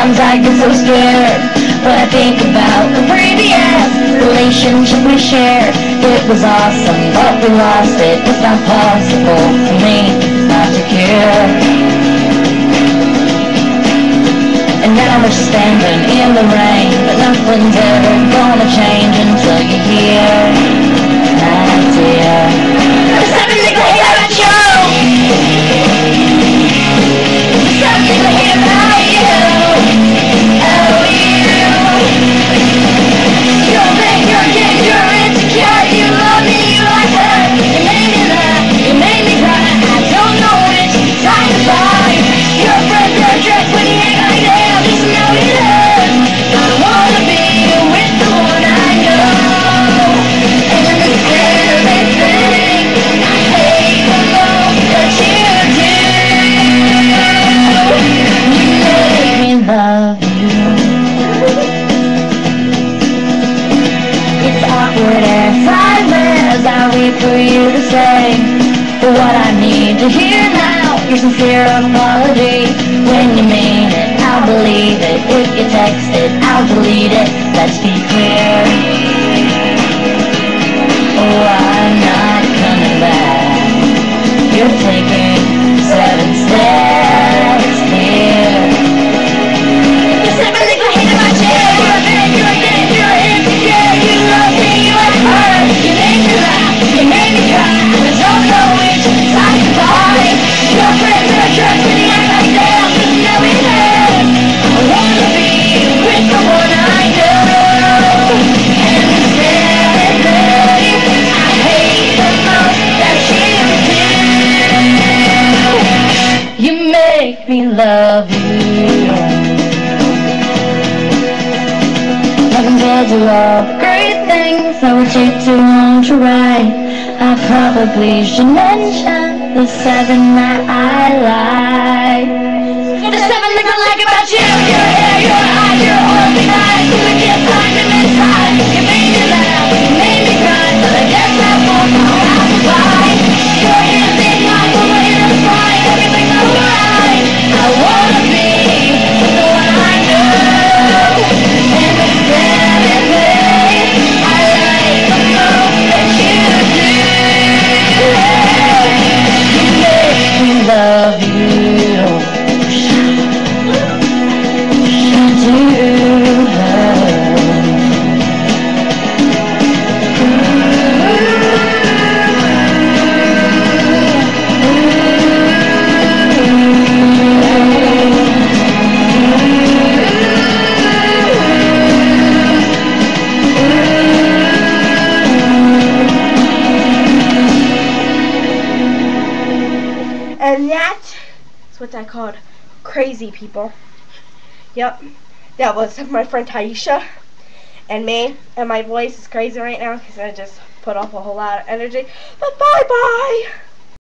Sometimes I get so scared When I think about the previous relationship we shared. It was awesome, but we lost it. It's not possible for me not to care. And now we're standing in the rain But nothing's ever gonna change until you're here awkward and silent I wait for you to say But What I need to hear now Your sincere apology. When you mean it, I'll believe it. If you text it, I'll delete it. Let's be me love you. I compared to all the great things that would take too long to write. I probably should mention the seven that I like. The seven things I like about you And that is what I called crazy people. Yep. That was my friend Tyesha and me. And my voice is crazy right now because I just put off a whole lot of energy. But bye bye!